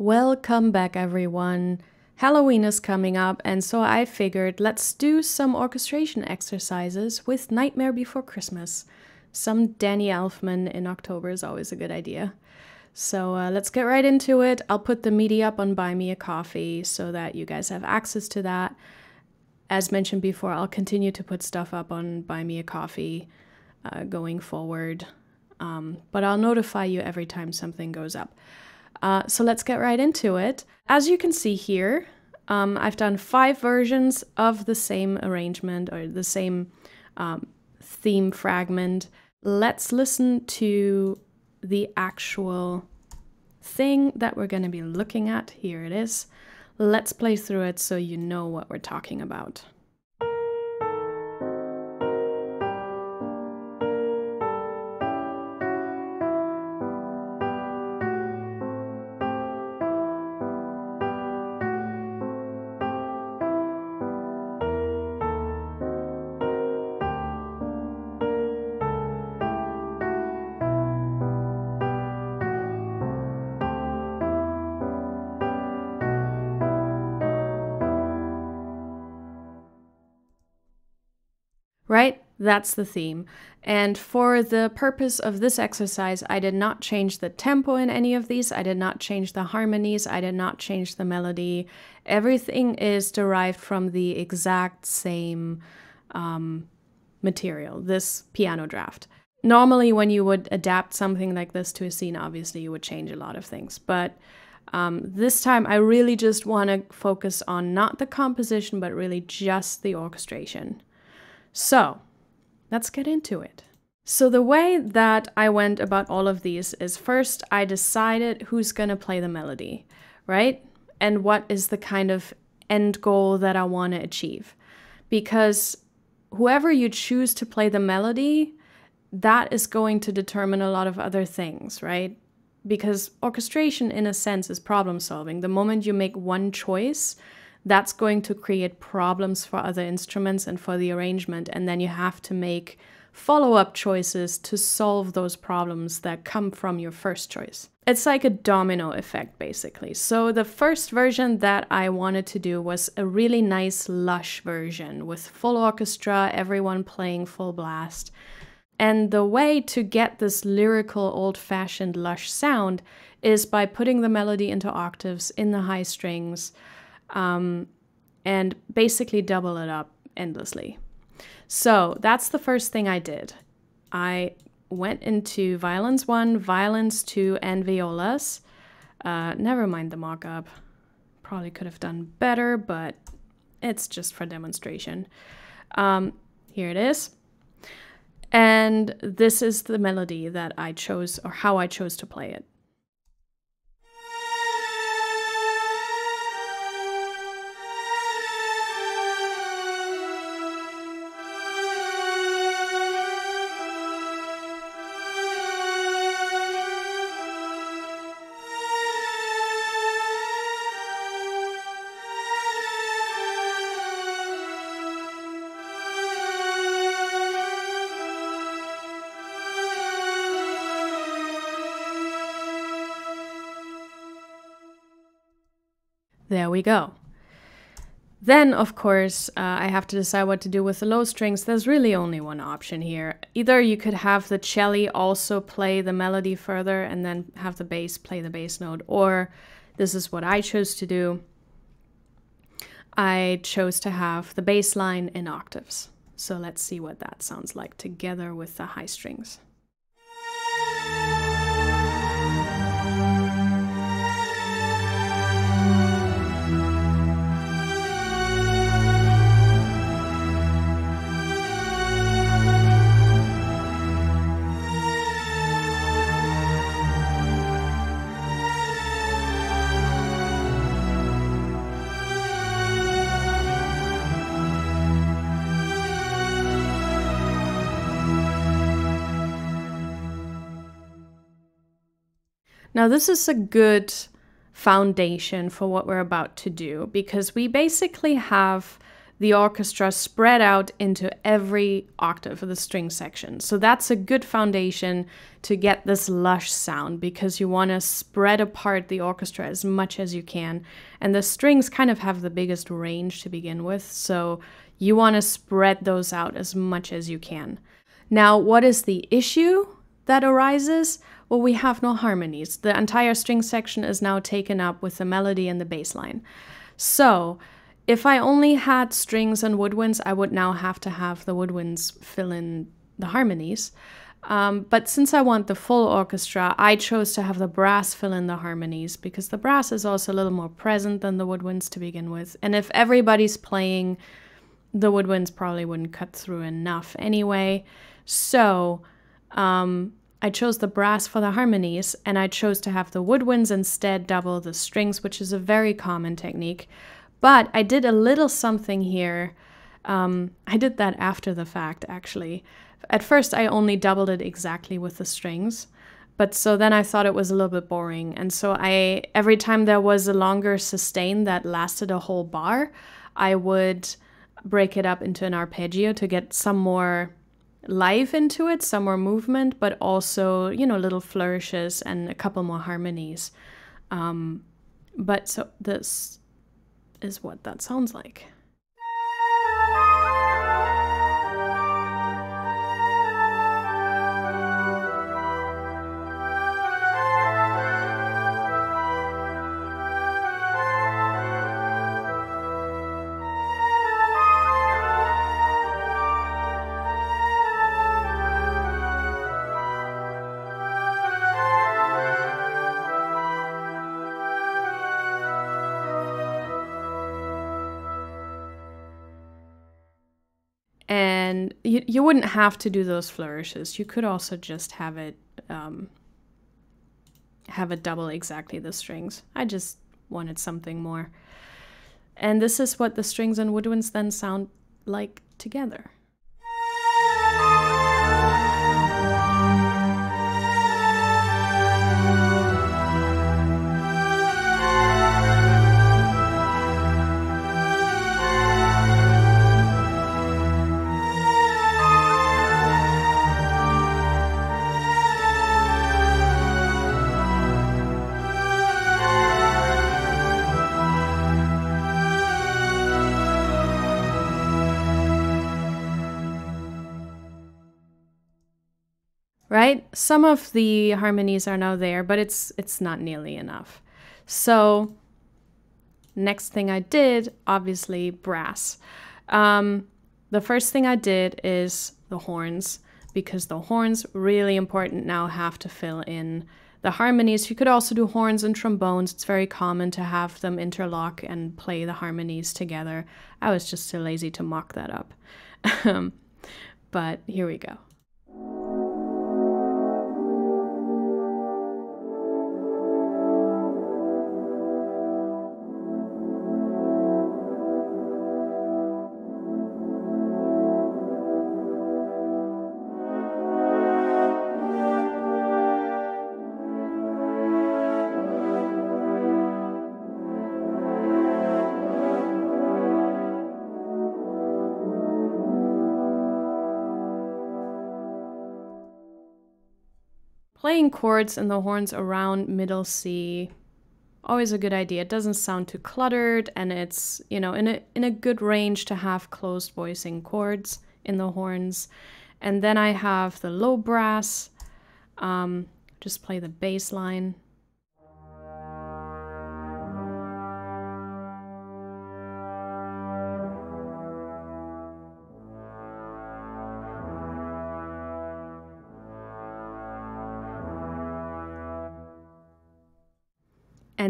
Welcome back, everyone. Halloween is coming up, and so I figured let's do some orchestration exercises with Nightmare Before Christmas. Some Danny Elfman in October is always a good idea. So uh, let's get right into it. I'll put the MIDI up on Buy Me a Coffee so that you guys have access to that. As mentioned before, I'll continue to put stuff up on Buy Me a Coffee uh, going forward, um, but I'll notify you every time something goes up. Uh, so let's get right into it. As you can see here, um, I've done five versions of the same arrangement or the same um, theme fragment. Let's listen to the actual thing that we're going to be looking at. Here it is. Let's play through it so you know what we're talking about. That's the theme. And for the purpose of this exercise, I did not change the tempo in any of these. I did not change the harmonies. I did not change the melody. Everything is derived from the exact same um, material, this piano draft. Normally, when you would adapt something like this to a scene, obviously you would change a lot of things. But um, this time, I really just want to focus on not the composition, but really just the orchestration. So let's get into it. So, the way that I went about all of these is first I decided who's going to play the melody, right? And what is the kind of end goal that I want to achieve. Because whoever you choose to play the melody, that is going to determine a lot of other things, right? Because orchestration, in a sense, is problem solving. The moment you make one choice, that's going to create problems for other instruments and for the arrangement. And then you have to make follow up choices to solve those problems that come from your first choice. It's like a domino effect, basically. So, the first version that I wanted to do was a really nice, lush version with full orchestra, everyone playing full blast. And the way to get this lyrical, old fashioned, lush sound is by putting the melody into octaves in the high strings um, and basically double it up endlessly. So that's the first thing I did. I went into violins one, violins two, and violas. Uh, never mind the mock up. Probably could have done better, but it's just for demonstration. Um, here it is. And this is the melody that I chose, or how I chose to play it. We go. Then, of course, uh, I have to decide what to do with the low strings. There's really only one option here. Either you could have the cello also play the melody further and then have the bass play the bass note, or this is what I chose to do. I chose to have the bass line in octaves. So let's see what that sounds like together with the high strings. Now, this is a good foundation for what we're about to do because we basically have the orchestra spread out into every octave of the string section. So that's a good foundation to get this lush sound because you want to spread apart the orchestra as much as you can. And the strings kind of have the biggest range to begin with. So you want to spread those out as much as you can. Now, what is the issue that arises? Well, we have no harmonies. The entire string section is now taken up with the melody and the bass line. So, if I only had strings and woodwinds, I would now have to have the woodwinds fill in the harmonies. Um, but since I want the full orchestra, I chose to have the brass fill in the harmonies because the brass is also a little more present than the woodwinds to begin with. And if everybody's playing, the woodwinds probably wouldn't cut through enough anyway. So um, I chose the brass for the harmonies, and I chose to have the woodwinds instead double the strings, which is a very common technique. But I did a little something here. Um, I did that after the fact, actually. At first, I only doubled it exactly with the strings. But so then I thought it was a little bit boring. And so I, every time there was a longer sustain that lasted a whole bar, I would break it up into an arpeggio to get some more life into it, some more movement, but also, you know, little flourishes and a couple more harmonies. Um, but so this is what that sounds like. Wouldn't have to do those flourishes. You could also just have it um, have it double exactly the strings. I just wanted something more. And this is what the strings and woodwinds then sound like together. Right? Some of the harmonies are now there, but it's it's not nearly enough. So next thing I did, obviously brass. Um, the first thing I did is the horns because the horns really important now have to fill in the harmonies. You could also do horns and trombones. It's very common to have them interlock and play the harmonies together. I was just too lazy to mock that up. but here we go. Chords and the horns around middle C, always a good idea. It doesn't sound too cluttered and it's, you know, in a in a good range to have closed voicing chords in the horns. And then I have the low brass, um, just play the bass line.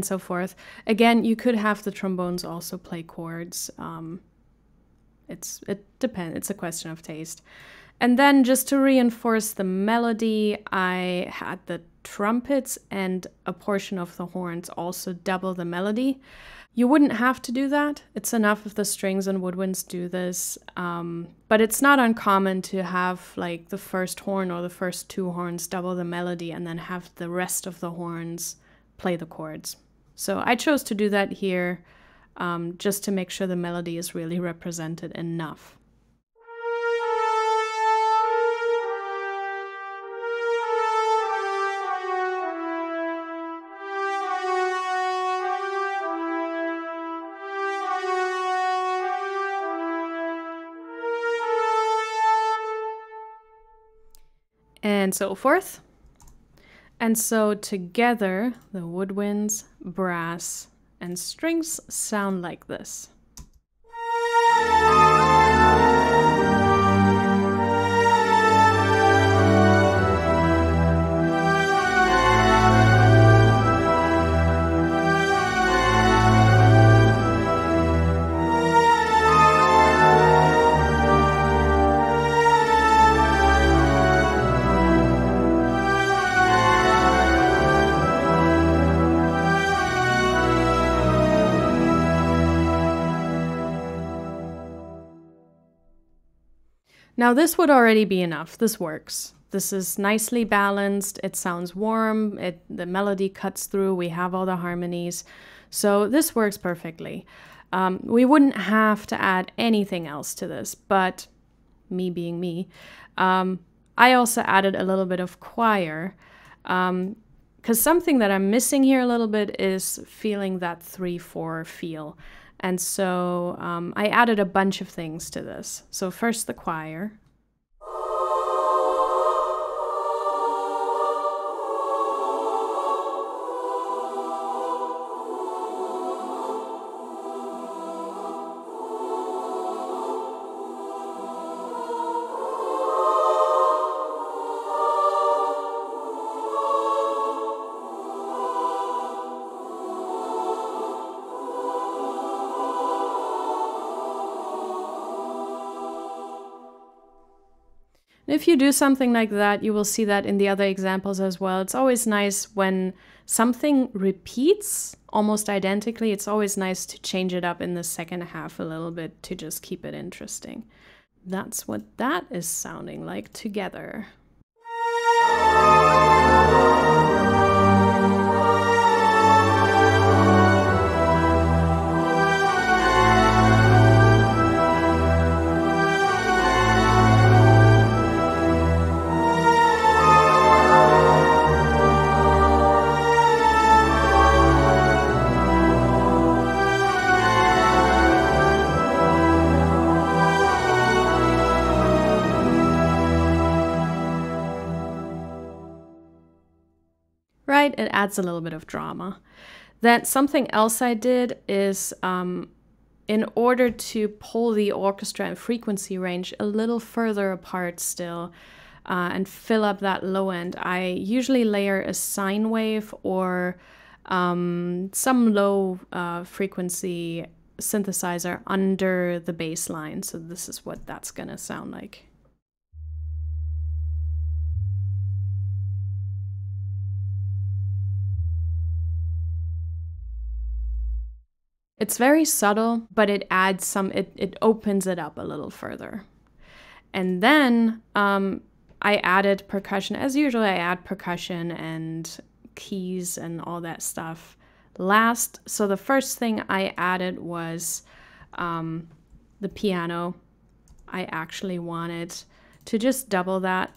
And so forth. Again, you could have the trombones also play chords. Um, it's it depends. It's a question of taste. And then just to reinforce the melody, I had the trumpets and a portion of the horns also double the melody. You wouldn't have to do that. It's enough if the strings and woodwinds do this. Um, but it's not uncommon to have like the first horn or the first two horns double the melody and then have the rest of the horns play the chords. So I chose to do that here. um, just to make sure the melody is really represented enough. and so forth. And so together, the woodwinds, brass, and strings sound like this. Now this would already be enough. This works. This is nicely balanced. It sounds warm. It, the melody cuts through. We have all the harmonies. So this works perfectly. Um, we wouldn't have to add anything else to this, but me being me, um, I also added a little bit of choir. Because um, something that I'm missing here a little bit is feeling that 3 4 feel. And so um, I added a bunch of things to this. So, first, the choir. If you do something like that, you will see that in the other examples as well. It's always nice when something repeats almost identically. It's always nice to change it up in the second half a little bit to just keep it interesting. That's what that is sounding like together. Right, it adds a little bit of drama. Then something else I did is um, in order to pull the orchestra and frequency range a little further apart still uh, and fill up that low end, I usually layer a sine wave or um, some low uh, frequency synthesizer under the bass line. So this is what that's gonna sound like. It's very subtle, but it adds some, it, it opens it up a little further. And then um, I added percussion. As usual, I add percussion and keys and all that stuff last. So the first thing I added was um, the piano. I actually wanted to just double that.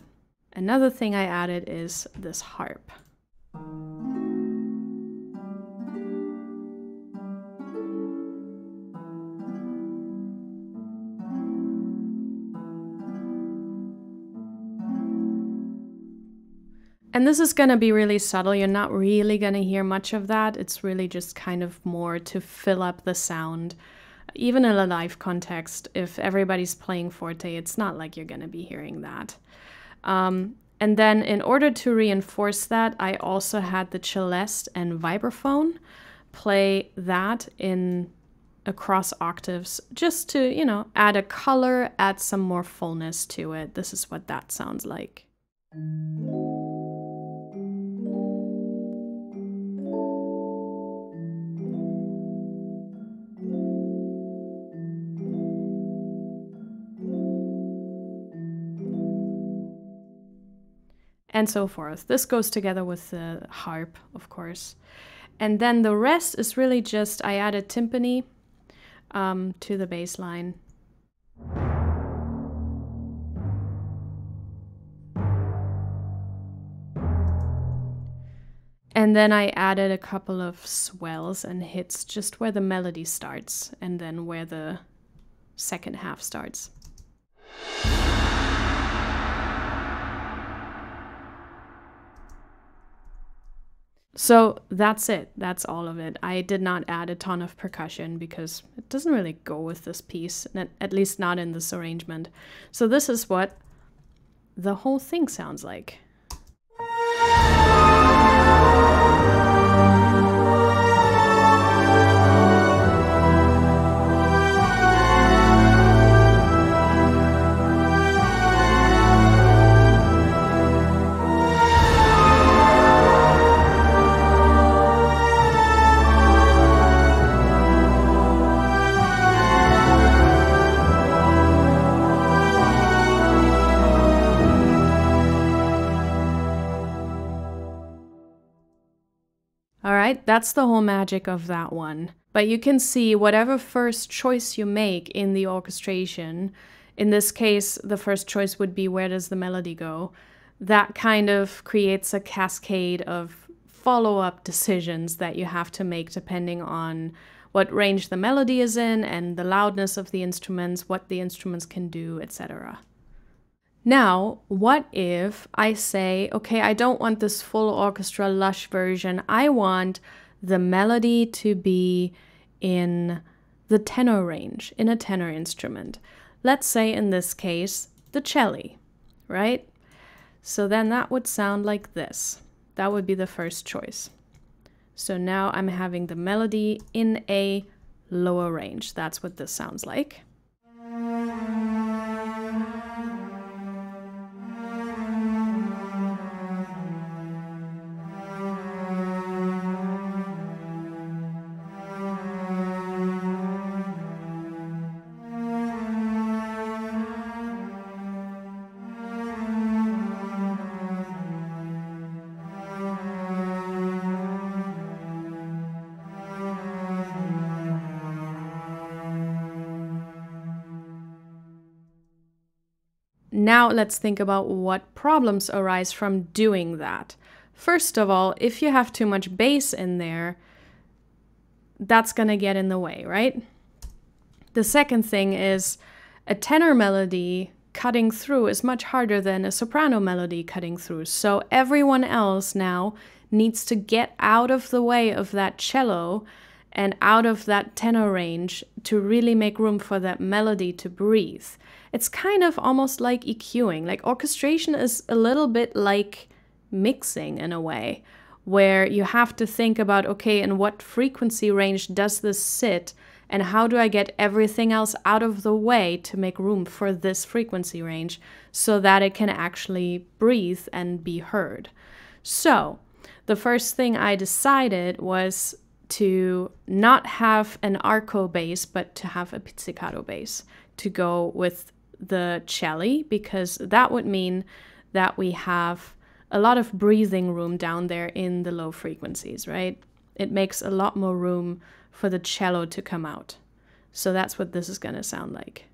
Another thing I added is this harp. And this is going to be really subtle. You're not really going to hear much of that. It's really just kind of more to fill up the sound. Even in a live context, if everybody's playing forte, it's not like you're going to be hearing that. Um, and then in order to reinforce that, I also had the celeste and vibraphone play that in across octaves just to, you know, add a color, add some more fullness to it. This is what that sounds like. And so forth. This goes together with the harp, of course. And then the rest is really just I added timpani um, to the bass line. And then I added a couple of swells and hits just where the melody starts and then where the second half starts. So that's it. That's all of it. I did not add a ton of percussion because it doesn't really go with this piece, at least not in this arrangement. So this is what the whole thing sounds like. That's the whole magic of that one. But you can see whatever first choice you make in the orchestration, in this case, the first choice would be where does the melody go? That kind of creates a cascade of follow up decisions that you have to make depending on what range the melody is in and the loudness of the instruments, what the instruments can do, etc. Now, what if I say, okay, I don't want this full orchestra lush version. I want the melody to be in the tenor range, in a tenor instrument. Let's say in this case, the cello, right? So then that would sound like this. That would be the first choice. So now I'm having the melody in a lower range. That's what this sounds like. Now let's think about what problems arise from doing that. First of all, if you have too much bass in there, that's going to get in the way, right? The second thing is a tenor melody cutting through is much harder than a soprano melody cutting through. So everyone else now needs to get out of the way of that cello and out of that tenor range to really make room for that melody to breathe it's kind of almost like EQing. Like orchestration is a little bit like mixing in a way, where you have to think about okay, in what frequency range does this sit? And how do I get everything else out of the way to make room for this frequency range so that it can actually breathe and be heard? So, the first thing I decided was to not have an arco bass, but to have a pizzicato bass to go with the cello because that would mean that we have a lot of breathing room down there in the low frequencies, right? It makes a lot more room for the cello to come out. So that's what this is going to sound like.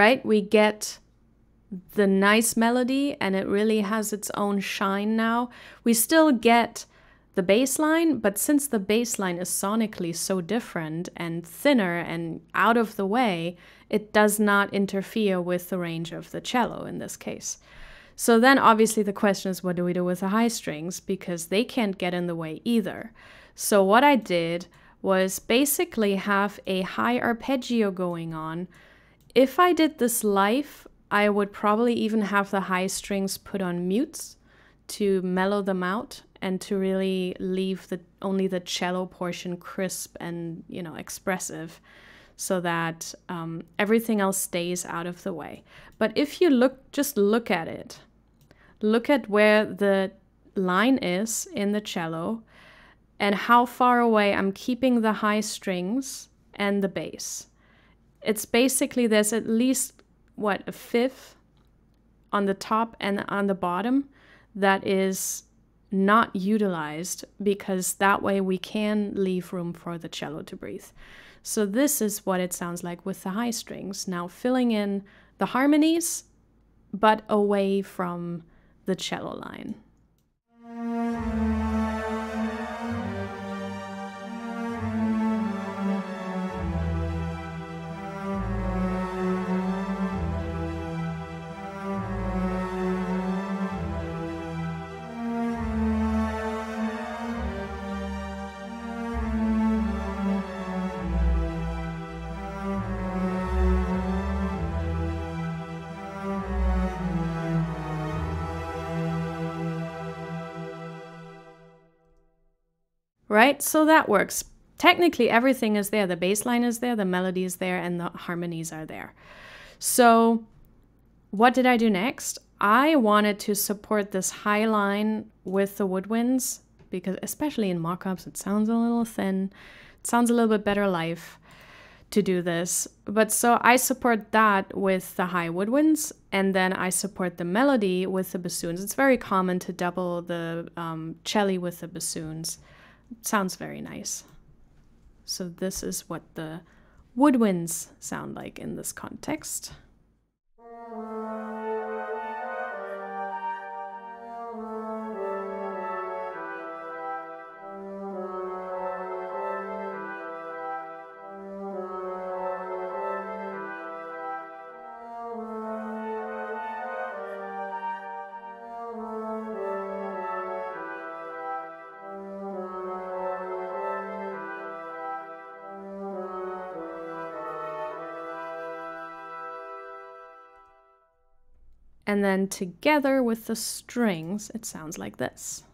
Right? We get the nice melody and it really has its own shine now. We still get the bass line, but since the bass line is sonically so different and thinner and out of the way, it does not interfere with the range of the cello in this case. So then obviously the question is what do we do with the high strings because they can't get in the way either. So what I did was basically have a high arpeggio going on if I did this live, I would probably even have the high strings put on mutes to mellow them out and to really leave the only the cello portion crisp and you know expressive so that um, everything else stays out of the way but if you look just look at it look at where the line is in the cello and how far away I'm keeping the high strings and the bass. It's basically there's at least what a fifth on the top and on the bottom that is not utilized because that way we can leave room for the cello to breathe. So this is what it sounds like with the high strings. Now filling in the harmonies but away from the cello line. Right? So that works. Technically, everything is there. The bass line is there, the melody is there, and the harmonies are there. So, what did I do next? I wanted to support this high line with the woodwinds because, especially in mock ups, it sounds a little thin. It sounds a little bit better live to do this. But so I support that with the high woodwinds, and then I support the melody with the bassoons. It's very common to double the um, cello with the bassoons sounds very nice. So this is what the woodwinds sound like in this context. And then together with the strings, it sounds like this.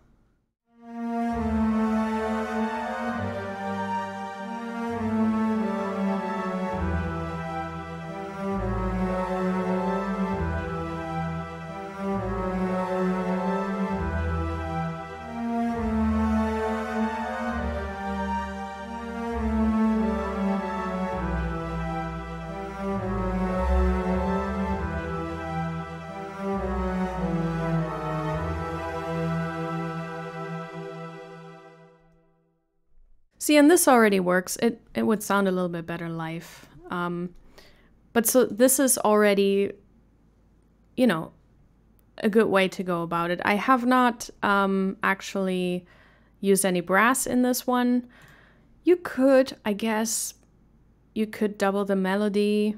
See, and this already works. It it would sound a little bit better live. Um, but so this is already, you know, a good way to go about it. I have not um, actually used any brass in this one. You could, I guess, you could double the melody.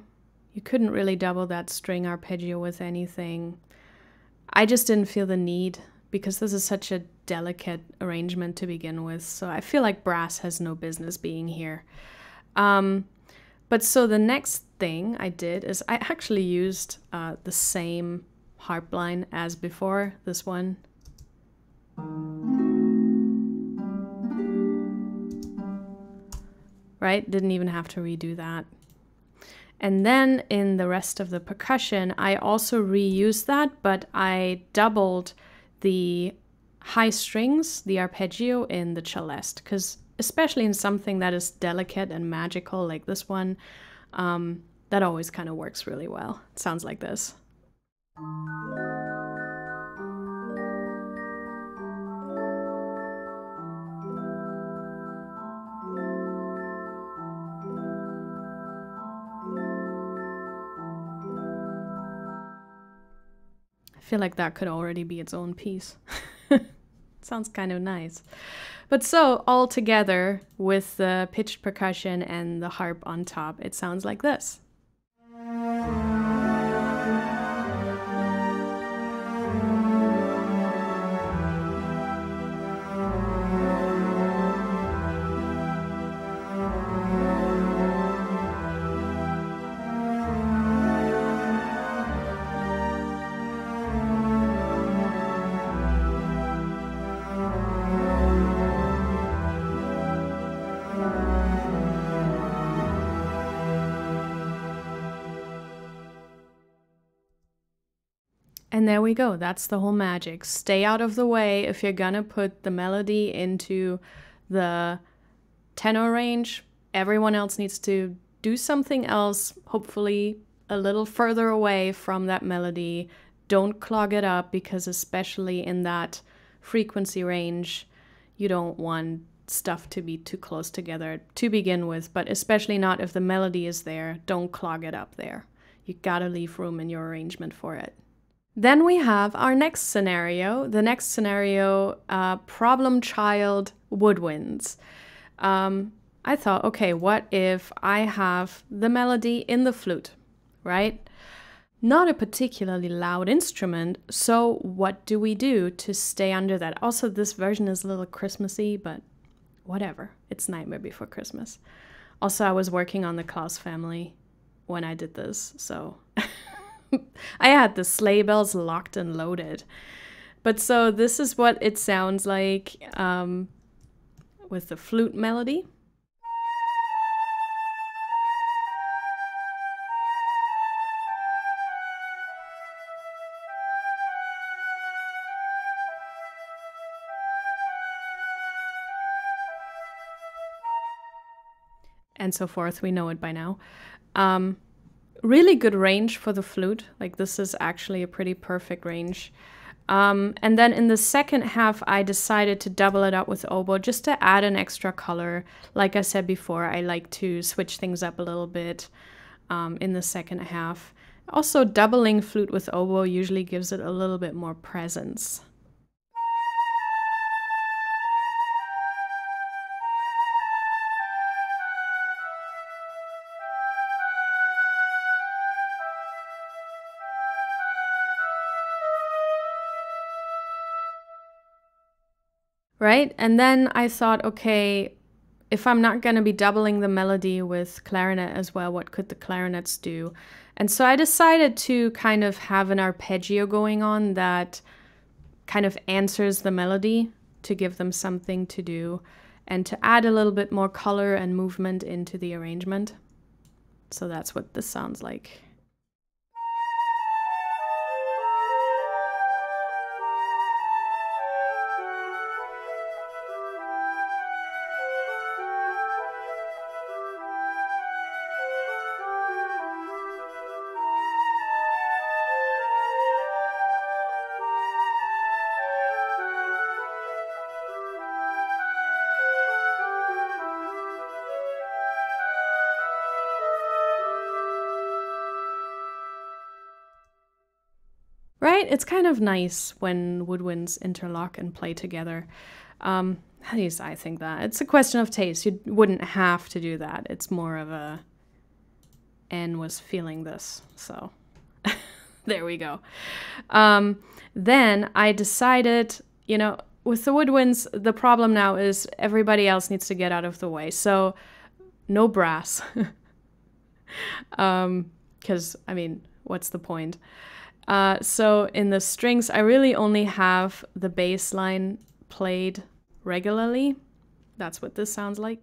You couldn't really double that string arpeggio with anything. I just didn't feel the need because this is such a delicate arrangement to begin with. So I feel like brass has no business being here. Um, but so the next thing I did is I actually used uh, the same harp line as before, this one. Right? Didn't even have to redo that. And then in the rest of the percussion, I also reused that, but I doubled the high strings, the arpeggio in the celeste, because especially in something that is delicate and magical like this one, um, that always kind of works really well. It sounds like this. Feel like that could already be its own piece. Sounds kind of nice. But so, all together with the pitched percussion and the harp on top, it sounds like this. There we go. That's the whole magic. Stay out of the way if you're gonna put the melody into the tenor range. Everyone else needs to do something else, hopefully a little further away from that melody. Don't clog it up because, especially in that frequency range, you don't want stuff to be too close together to begin with, but especially not if the melody is there. Don't clog it up there. You gotta leave room in your arrangement for it. Then we have our next scenario. The next scenario, uh, problem child woodwinds. Um, I thought, okay, what if I have the melody in the flute, right? Not a particularly loud instrument, so what do we do to stay under that? Also, this version is a little Christmassy, but whatever. It's Nightmare Before Christmas. Also, I was working on the Claus family when I did this, so I had the sleigh bells locked and loaded. But so this is what it sounds like um, with the flute melody. and so forth. We know it by now. Um, really good range for the flute. Like this is actually a pretty perfect range. Um, and then in the second half, I decided to double it up with oboe just to add an extra color. Like I said before, I like to switch things up a little bit um, in the second half. Also, doubling flute with oboe usually gives it a little bit more presence. Right? And then I thought, okay, if I'm not going to be doubling the melody with clarinet as well, what could the clarinets do? And so I decided to kind of have an arpeggio going on that kind of answers the melody to give them something to do and to add a little bit more color and movement into the arrangement. So that's what this sounds like. It's kind of nice when woodwinds interlock and play together. Um, you say I think that? It's a question of taste. You wouldn't have to do that. It's more of a N was feeling this. So there we go. Um, then I decided, you know, with the woodwinds, the problem now is everybody else needs to get out of the way. So no brass. um, because I mean, what's the point? Uh, so in the strings, I really only have the bass line played regularly. That's what this sounds like.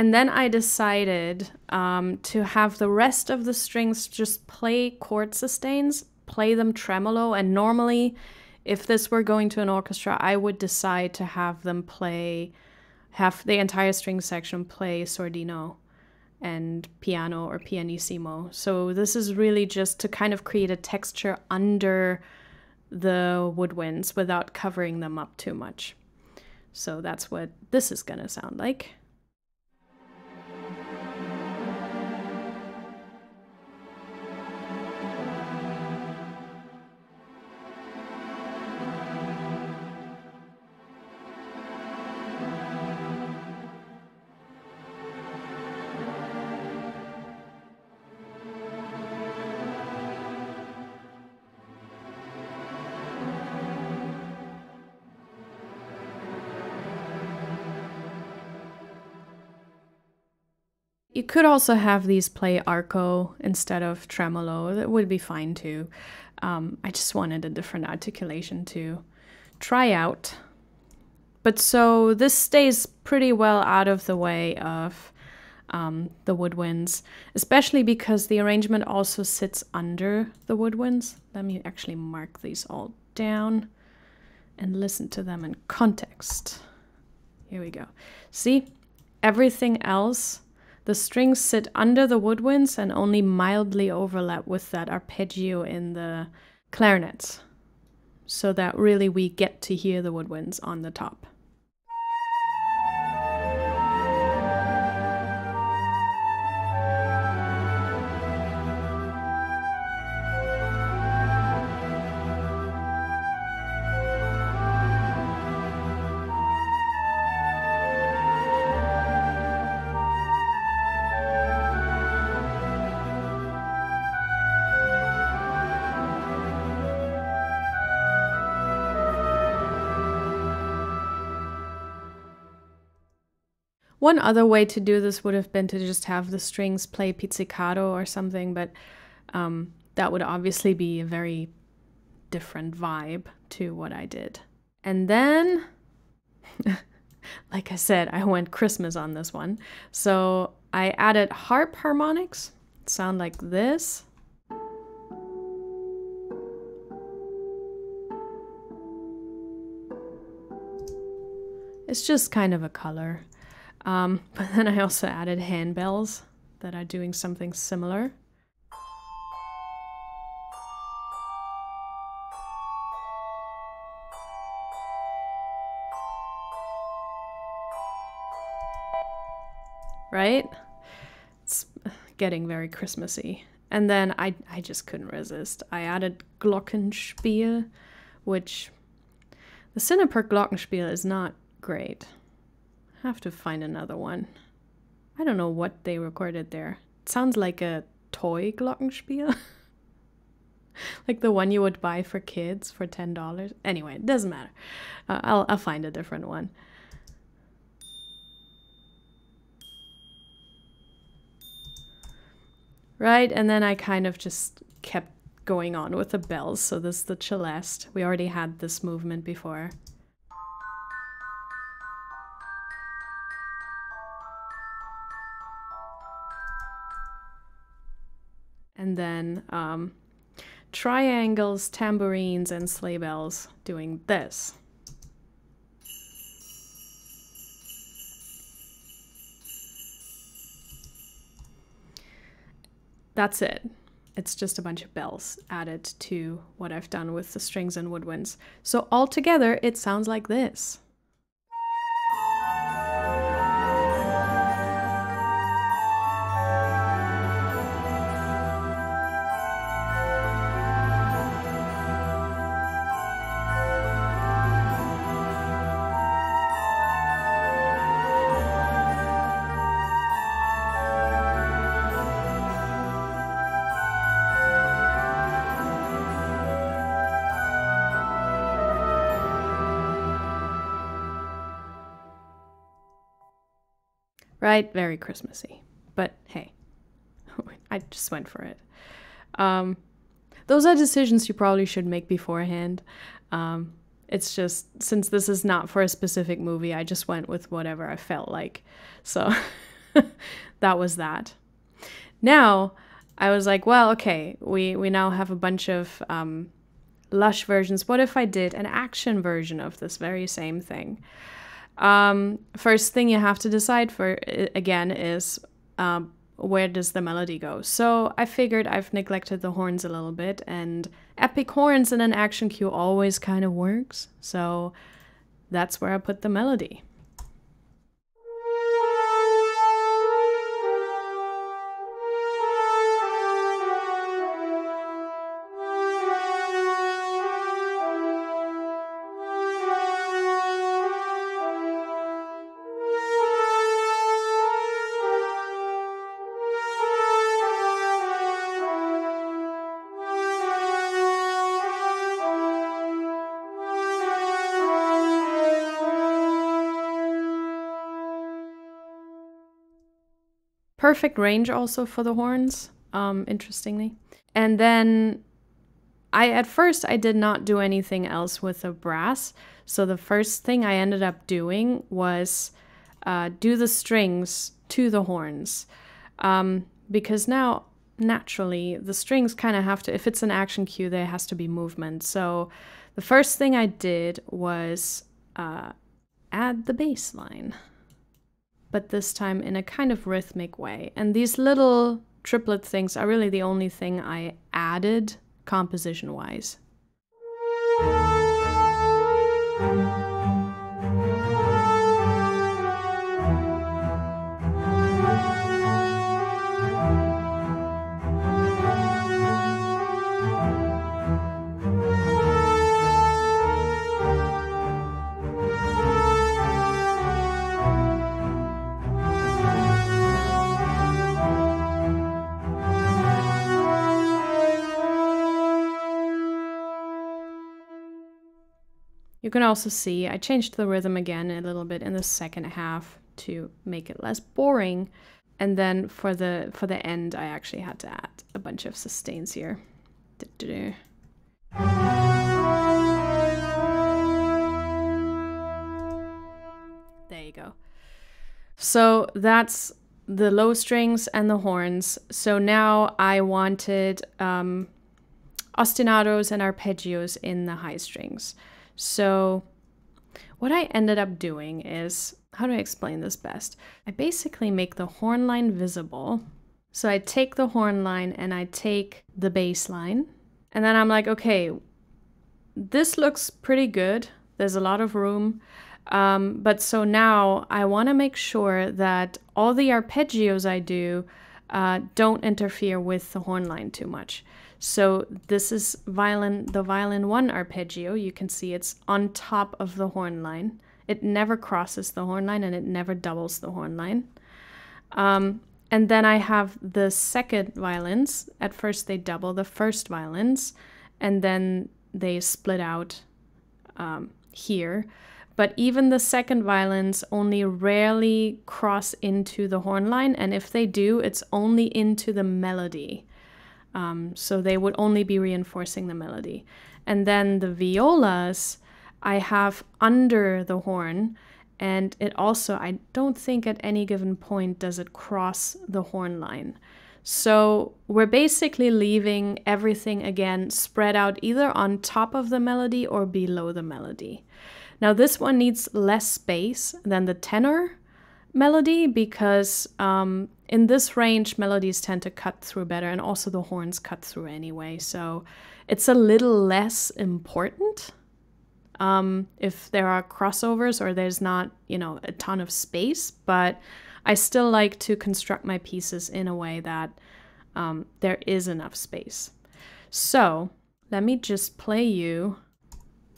And then I decided um, to have the rest of the strings just play chord sustains, play them tremolo. And normally, if this were going to an orchestra, I would decide to have them play, have the entire string section play sordino and piano or pianissimo. So this is really just to kind of create a texture under the woodwinds without covering them up too much. So that's what this is going to sound like. Could also have these play arco instead of tremolo. That would be fine too. Um, I just wanted a different articulation to try out. But so this stays pretty well out of the way of um, the woodwinds, especially because the arrangement also sits under the woodwinds. Let me actually mark these all down and listen to them in context. Here we go. See, everything else, the strings sit under the woodwinds and only mildly overlap with that arpeggio in the clarinets, so that really we get to hear the woodwinds on the top. One other way to do this would have been to just have the strings play pizzicato or something, but um, that would obviously be a very different vibe to what I did. And then, like I said, I went Christmas on this one. So I added harp harmonics, sound like this. It's just kind of a color. Um, but then I also added handbells that are doing something similar. Right? It's getting very Christmassy. And then I, I just couldn't resist. I added Glockenspiel, which the CinePerc Glockenspiel is not great have to find another one. I don't know what they recorded there. It sounds like a toy glockenspiel. like the one you would buy for kids for $10. Anyway, it doesn't matter. Uh, I'll, I'll find a different one. Right, and then I kind of just kept going on with the bells. So this is the celeste. We already had this movement before. And then um, triangles, tambourines, and sleigh bells doing this. That's it. It's just a bunch of bells added to what I've done with the strings and woodwinds. So altogether, it sounds like this. Right? Very Christmassy. But hey, I just went for it. Um, those are decisions you probably should make beforehand. Um, it's just since this is not for a specific movie, I just went with whatever I felt like. So that was that. Now I was like, well, okay, we we now have a bunch of um, lush versions. What if I did an action version of this very same thing? Um, first thing you have to decide for again is um, where does the melody go? So I figured I've neglected the horns a little bit, and epic horns in an action cue always kind of works. So that's where I put the melody. Perfect range also for the horns, um, interestingly. And then I at first I did not do anything else with the brass. So the first thing I ended up doing was uh, do the strings to the horns. Um, because now naturally the strings kind of have to if it's an action cue there has to be movement so the first thing i did was uh, add the bass line but this time in a kind of rhythmic way. And these little triplet things are really the only thing i added composition wise You can also see I changed the rhythm again a little bit in the second half to make it less boring. And then for the for the end, I actually had to add a bunch of sustains here. There you go. So that's the low strings and the horns. So now I wanted um, ostinatos and arpeggios in the high strings. So, what I ended up doing is how do I explain this best? I basically make the horn line visible. So, I take the horn line and I take the bass line, and then I'm like, okay, this looks pretty good. There's a lot of room. Um, but so now I want to make sure that all the arpeggios I do uh, don't interfere with the horn line too much. So this is violin, the violin one arpeggio. You can see it's on top of the horn line. It never crosses the horn line and it never doubles the horn line. Um, and then I have the second violins. At first they double the first violins and then they split out um, here. But even the second violins only rarely cross into the horn line. And if they do, it's only into the melody. Um, so they would only be reinforcing the melody. And then the violas, I have under the horn, and it also, I don't think at any given point does it cross the horn line. So we're basically leaving everything again spread out either on top of the melody or below the melody. Now, this one needs less space than the tenor melody because um, in this range, melodies tend to cut through better, and also the horns cut through anyway. So it's a little less important um, if there are crossovers or there's not, you know, a ton of space. But I still like to construct my pieces in a way that um, there is enough space. So let me just play you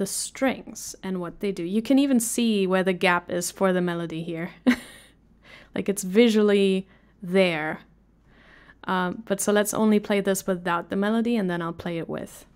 the strings and what they do. You can even see where the gap is for the melody here. like it's visually there. Um, but so let's only play this without the melody and then I'll play it with.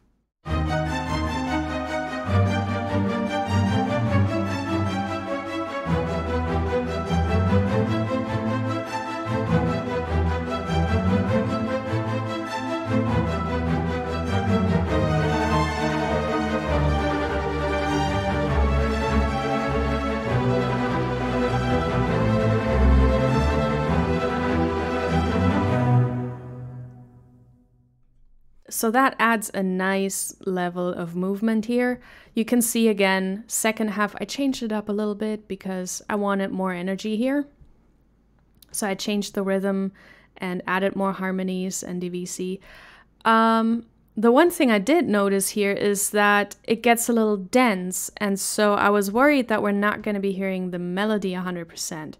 So that adds a nice level of movement here. You can see again, second half, I changed it up a little bit because I wanted more energy here. So I changed the rhythm and added more harmonies and divisi. Um, the one thing I did notice here is that it gets a little dense, and so I was worried that we're not going to be hearing the melody 100%.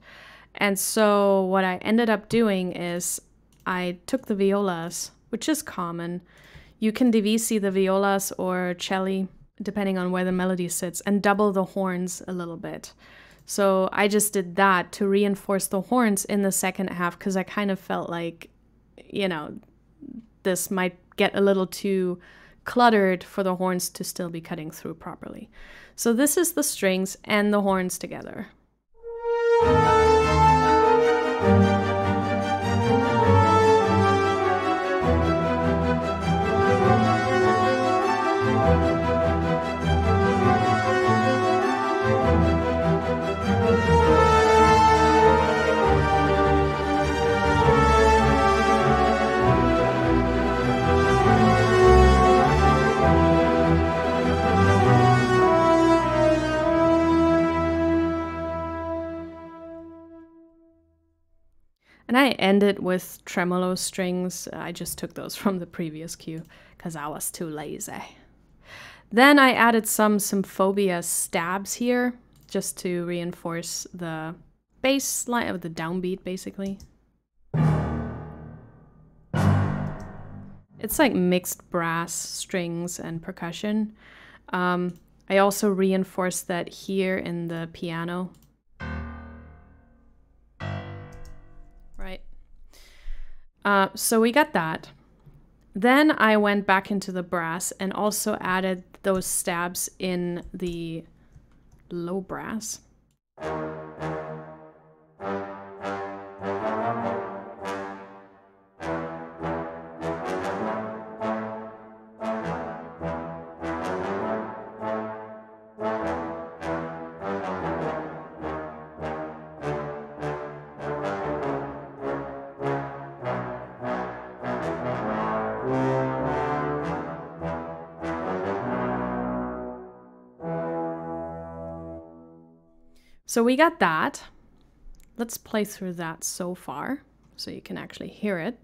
And so what I ended up doing is I took the violas, which is common, you can divisi the violas or celli, depending on where the melody sits, and double the horns a little bit. So I just did that to reinforce the horns in the second half because I kind of felt like, you know, this might get a little too cluttered for the horns to still be cutting through properly. So this is the strings and the horns together. And I ended with tremolo strings. I just took those from the previous cue because I was too lazy. Then I added some Symphobia stabs here just to reinforce the bass line of the downbeat basically. It's like mixed brass, strings, and percussion. Um, I also reinforced that here in the piano. Uh, so we got that. Then I went back into the brass and also added those stabs in the low brass. So we got that. Let's play through that so far so you can actually hear it.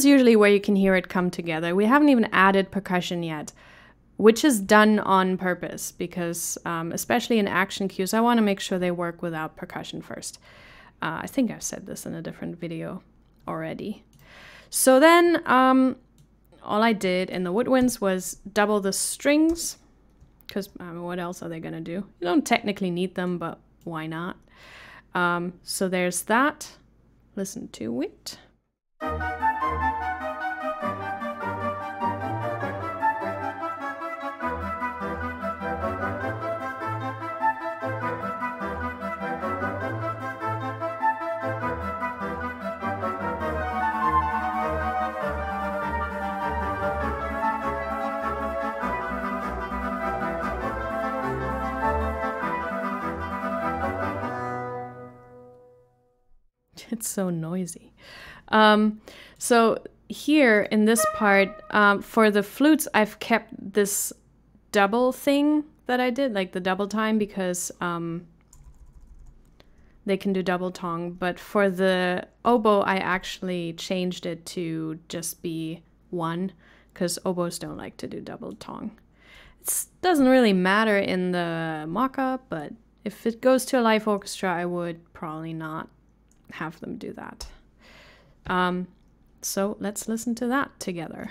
Is usually where you can hear it come together. We haven't even added percussion yet, which is done on purpose because, um, especially in action cues, I want to make sure they work without percussion first. Uh, I think I've said this in a different video already. So then, um, all I did in the woodwinds was double the strings because mean, what else are they going to do? You don't technically need them, but why not? Um, so there's that. Listen to it. So noisy. Um, so here in this part, um, for the flutes, I've kept this double thing that I did, like the double time, because um, they can do double tongue. But for the oboe, I actually changed it to just be one, because oboes don't like to do double tongue. It doesn't really matter in the mock-up, but if it goes to a live orchestra, I would probably not have them do that. Um, so let's listen to that together.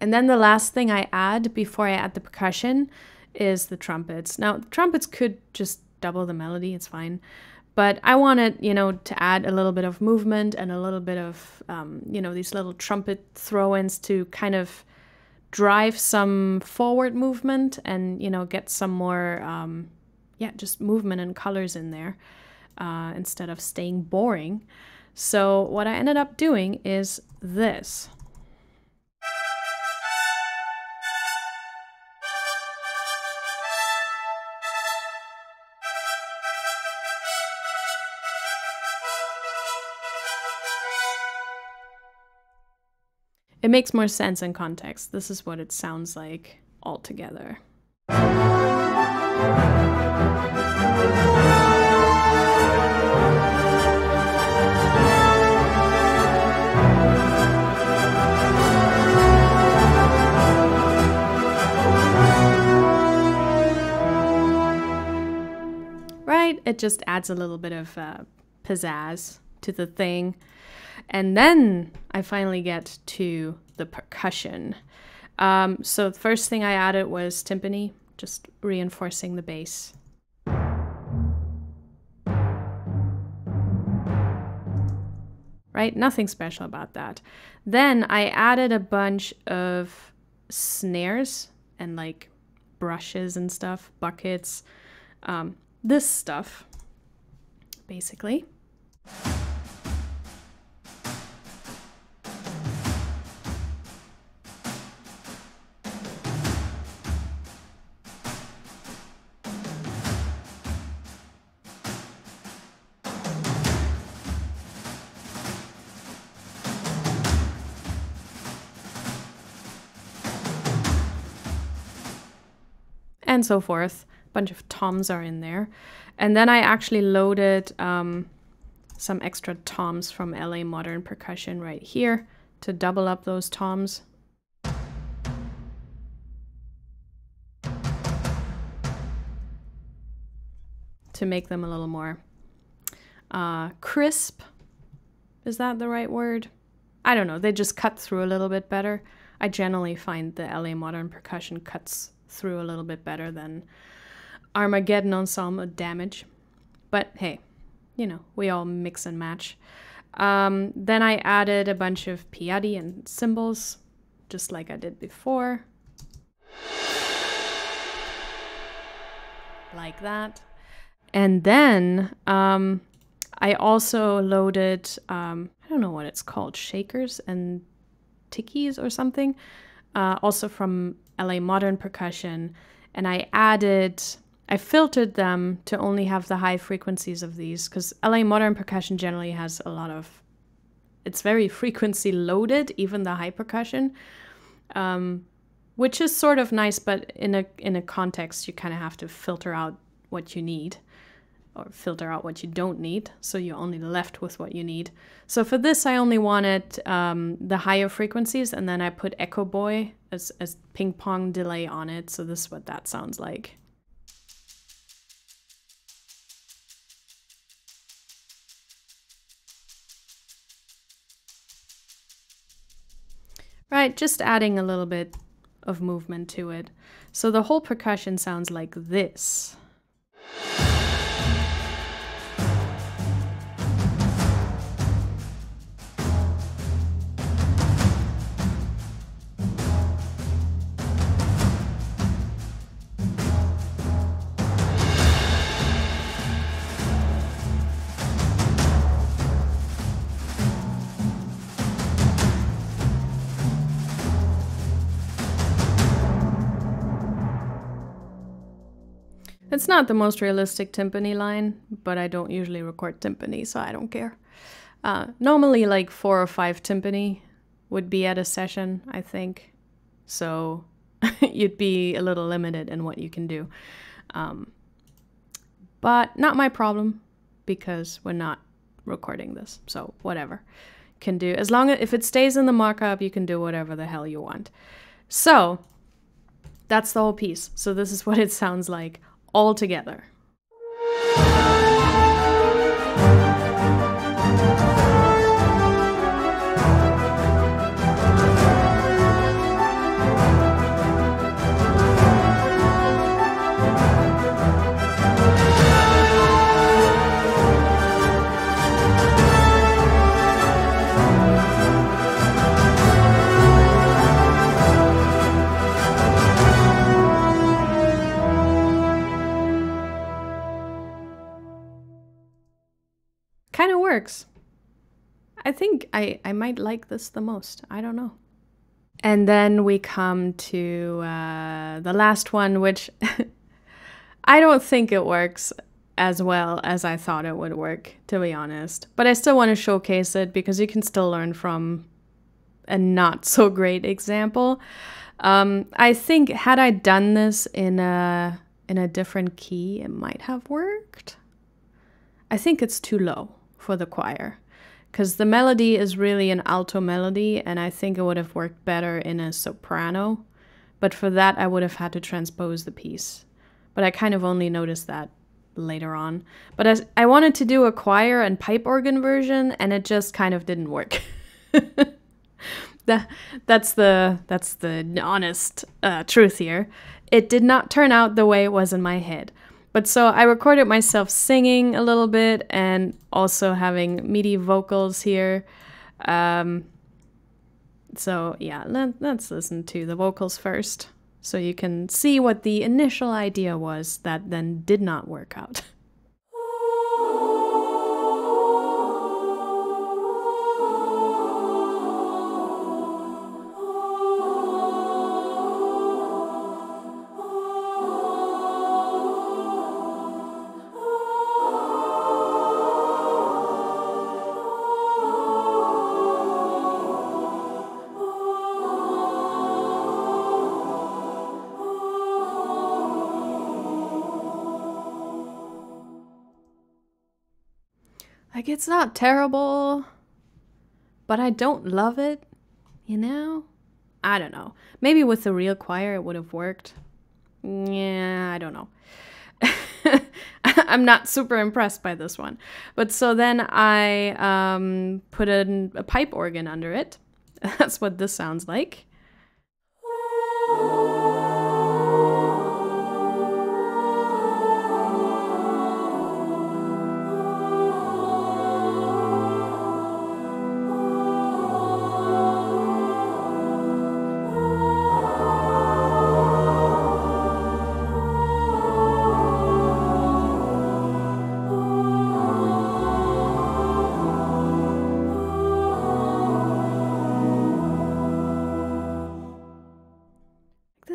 And then the last thing I add before I add the percussion is the trumpets. Now, trumpets could just double the melody, it's fine. But I wanted, you know, to add a little bit of movement and a little bit of, um, you know, these little trumpet throw-ins to kind of drive some forward movement and, you know, get some more, um, yeah, just movement and colors in there uh, instead of staying boring. So what I ended up doing is this. It makes more sense in context. This is what it sounds like altogether. Right? It just adds a little bit of uh, pizzazz to the thing. And then I finally get to the percussion. Um, so the first thing I added was timpani, just reinforcing the bass. Right? Nothing special about that. Then I added a bunch of snares and like brushes and stuff, buckets, um, this stuff, basically. And so forth. A bunch of toms are in there. And then I actually loaded um, some extra toms from LA Modern Percussion right here to double up those toms. To make them a little more uh, crisp. Is that the right word? I don't know. They just cut through a little bit better. I generally find the LA Modern Percussion cuts through a little bit better than Armageddon Ensemble Damage. But hey, you know, we all mix and match. Um, then I added a bunch of piatti and cymbals, just like I did before. Like that. And then um, I also loaded, um, I don't know what it's called, shakers and tickies or something, uh, also from LA Modern Percussion, and I added, I filtered them to only have the high frequencies of these because LA Modern Percussion generally has a lot of, it's very frequency loaded, even the high percussion, um, which is sort of nice, but in a in a context, you kind of have to filter out what you need or filter out what you don't need. So you're only left with what you need. So for this, I only wanted um, the higher frequencies and then I put Echo Boy as, as ping pong delay on it. So this is what that sounds like. Right, just adding a little bit of movement to it. So the whole percussion sounds like this. It's not the most realistic timpani line, but I don't usually record timpani, so I don't care. Uh, normally, like four or five timpani would be at a session, I think. So you'd be a little limited in what you can do. Um, but not my problem because we're not recording this. So whatever. Can do as long as if it stays in the mock-up, you can do whatever the hell you want. So that's the whole piece. So this is what it sounds like all kind of works. I think I, I might like this the most. I don't know. And then we come to uh, the last one, which I don't think it works as well as I thought it would work, to be honest. But I still want to showcase it because you can still learn from a not so great example. Um, I think had I done this in a in a different key, it might have worked. I think it's too low for the choir because the melody is really an alto melody and I think it would have worked better in a soprano. But for that, I would have had to transpose the piece. But I kind of only noticed that later on. But as I wanted to do a choir and pipe organ version, and it just kind of didn't work. that, that's the that's the honest uh, truth here. It did not turn out the way it was in my head. But so I recorded myself singing a little bit and also having MIDI vocals here. Um, so yeah, let, let's listen to the vocals first so you can see what the initial idea was that then did not work out. it's not terrible, but I don't love it, you know? I don't know. Maybe with the real choir it would have worked. Yeah, I don't know. I'm not super impressed by this one. But so then I um, put a, a pipe organ under it. That's what this sounds like.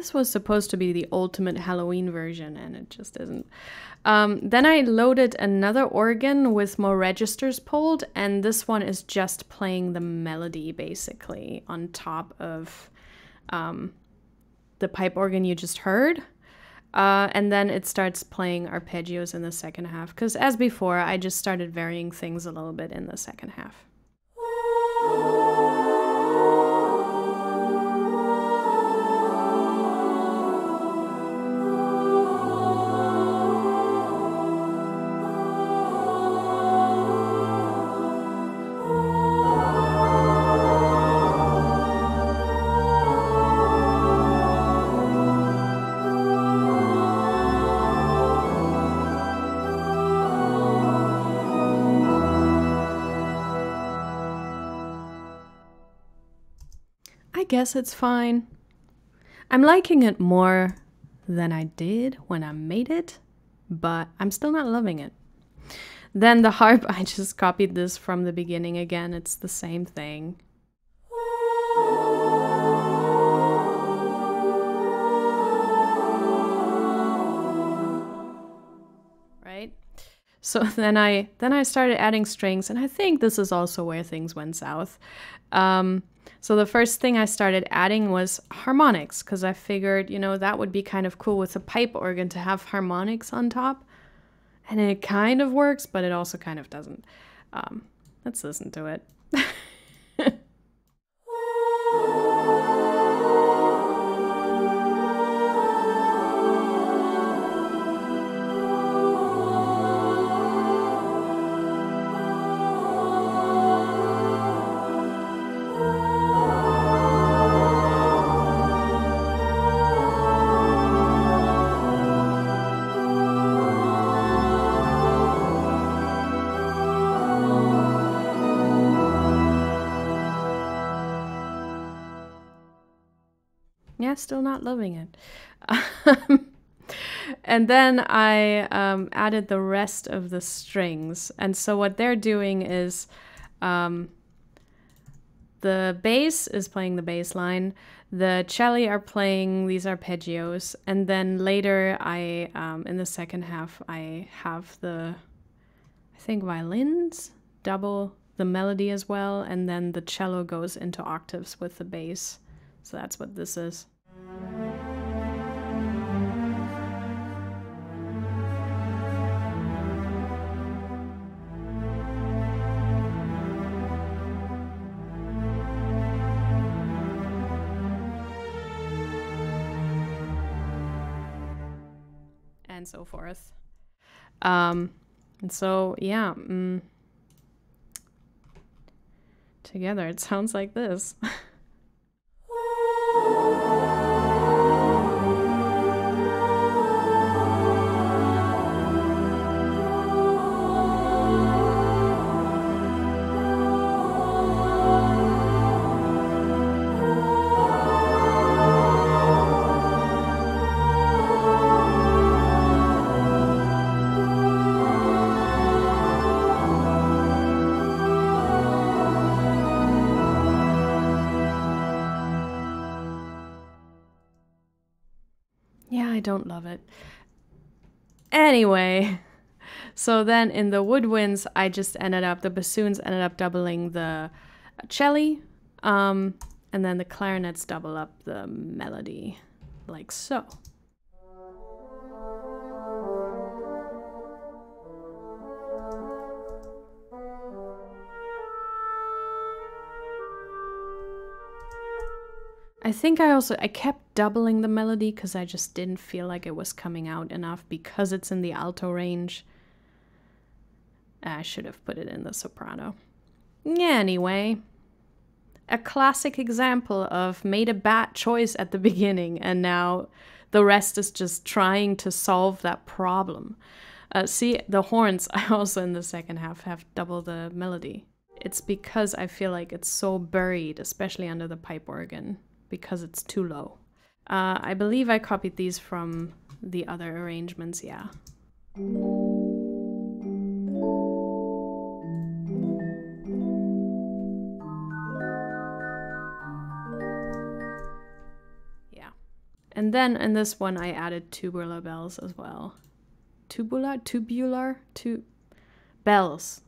This was supposed to be the ultimate Halloween version, and it just isn't. Um, then I loaded another organ with more registers pulled, and this one is just playing the melody basically on top of um, the pipe organ you just heard. Uh, and then it starts playing arpeggios in the second half, because as before, I just started varying things a little bit in the second half. Guess it's fine. I'm liking it more than I did when I made it, but I'm still not loving it. Then the harp, I just copied this from the beginning again. It's the same thing. Right? So then I then I started adding strings, and I think this is also where things went south. Um, so the first thing I started adding was harmonics because I figured, you know, that would be kind of cool with a pipe organ to have harmonics on top. And it kind of works, but it also kind of doesn't. Um, let's listen to it. yeah, still not loving it. and then I um, added the rest of the strings. And so what they're doing is um, the bass is playing the bass line, the celli are playing these arpeggios, and then later I, um, in the second half, I have the, I think violins double the melody as well, and then the cello goes into octaves with the bass. So that's what this is. And so forth. Um, and so, yeah, mm, together it sounds like this. don't love it. Anyway, so then in the woodwinds, I just ended up, the bassoons ended up doubling the cello, um, and then the clarinets double up the melody, like so. I think I also I kept doubling the melody because I just didn't feel like it was coming out enough because it's in the alto range. I should have put it in the soprano. Anyway, a classic example of made a bad choice at the beginning and now the rest is just trying to solve that problem. Uh, see, the horns, I also in the second half have double the melody. It's because I feel like it's so buried, especially under the pipe organ because it's too low. Uh, I believe I copied these from the other arrangements, yeah. Yeah. And then in this one I added tubular bells as well. Tubular? Tubular? Tu bells.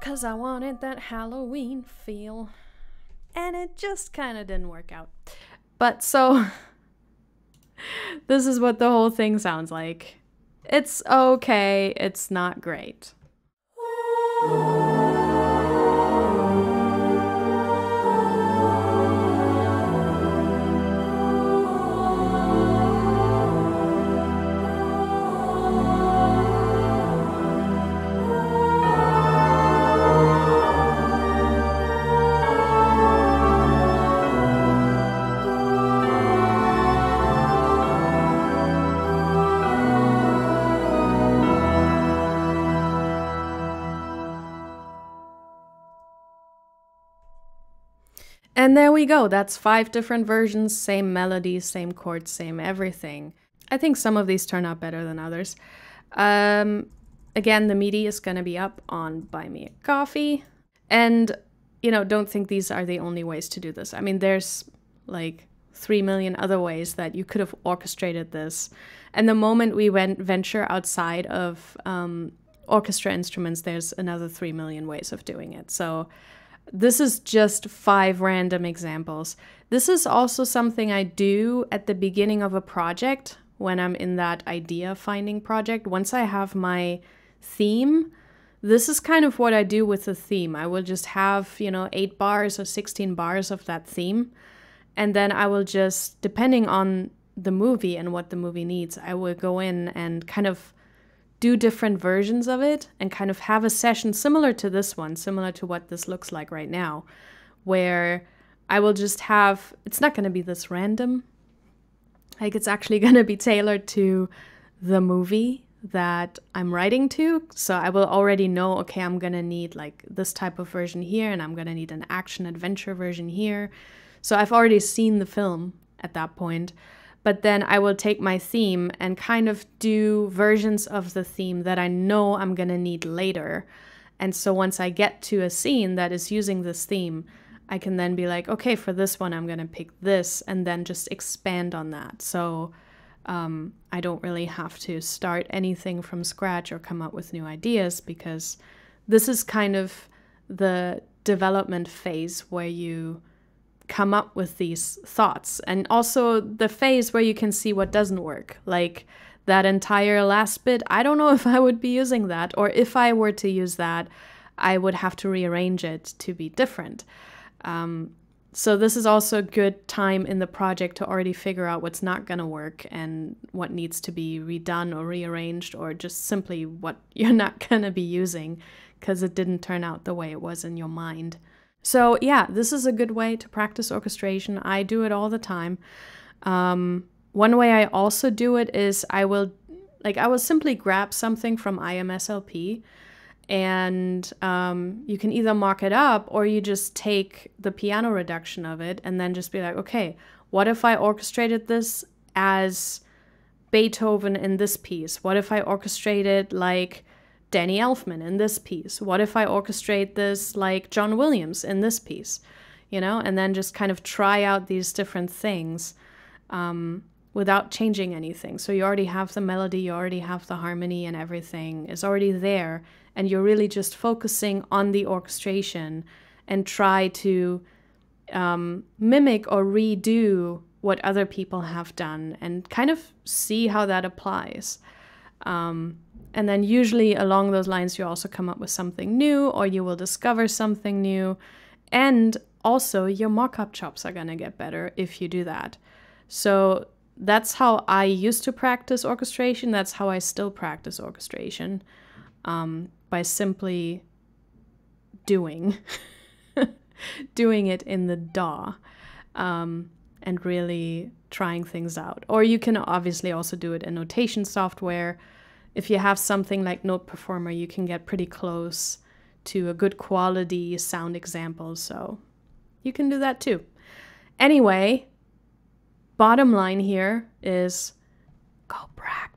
Cause I wanted that Halloween feel. And it just kind of didn't work out. But so, this is what the whole thing sounds like. It's okay, it's not great. And there we go. That's five different versions, same melodies, same chords, same everything. I think some of these turn out better than others. Um, again, the MIDI is going to be up on Buy Me a Coffee. And, you know, don't think these are the only ways to do this. I mean, there's like three million other ways that you could have orchestrated this. And the moment we went venture outside of um, orchestra instruments, there's another three million ways of doing it. So this is just five random examples. This is also something I do at the beginning of a project when I'm in that idea finding project. Once I have my theme, this is kind of what I do with the theme. I will just have, you know, eight bars or 16 bars of that theme. And then I will just, depending on the movie and what the movie needs, I will go in and kind of do different versions of it and kind of have a session similar to this one, similar to what this looks like right now, where I will just have it's not going to be this random. Like it's actually going to be tailored to the movie that I'm writing to. So I will already know, okay, I'm going to need like this type of version here and I'm going to need an action adventure version here. So I've already seen the film at that point but then I will take my theme and kind of do versions of the theme that I know I'm going to need later. And so once I get to a scene that is using this theme, I can then be like, okay, for this one, I'm going to pick this and then just expand on that. So um, I don't really have to start anything from scratch or come up with new ideas because this is kind of the development phase where you come up with these thoughts. And also the phase where you can see what doesn't work like that entire last bit. I don't know if i would be using that or if i were to use that i would have to rearrange it to be different. Um, so this is also a good time in the project to already figure out what's not going to work and what needs to be redone or rearranged or just simply what you're not going to be using because it didn't turn out the way it was in your mind. So yeah, this is a good way to practice orchestration. I do it all the time. Um, one way I also do it is I will like I will simply grab something from IMSLP and um, you can either mark it up or you just take the piano reduction of it and then just be like, okay, what if I orchestrated this as Beethoven in this piece? What if I orchestrated like Danny Elfman in this piece? What if I orchestrate this like John Williams in this piece? You know, and then just kind of try out these different things um, without changing anything. So you already have the melody, you already have the harmony, and everything is already there and you're really just focusing on the orchestration and try to um, mimic or redo what other people have done and kind of see how that applies. Um, and then, usually, along those lines, you also come up with something new or you will discover something new. And also, your mock-up chops are going to get better if you do that. So, that's how I used to practice orchestration. That's how I still practice orchestration. Um, by simply doing doing it in the DAW um, and really trying things out. Or you can obviously also do it in notation software. If you have something like NotePerformer, you can get pretty close to a good quality sound example. So you can do that too. Anyway, bottom line here is go practice.